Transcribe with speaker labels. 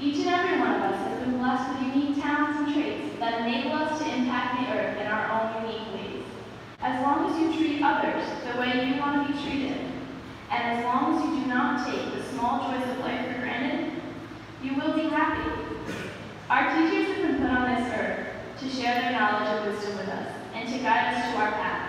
Speaker 1: Each and every one of us has been blessed with unique talents and traits that enable us to impact the earth in our own unique ways. As long as you treat others the way you want to be treated, and as long as you do not take the small joys of life for granted, you will be happy. Our teachers have been put on this earth to share their knowledge and wisdom with us and to guide us to our path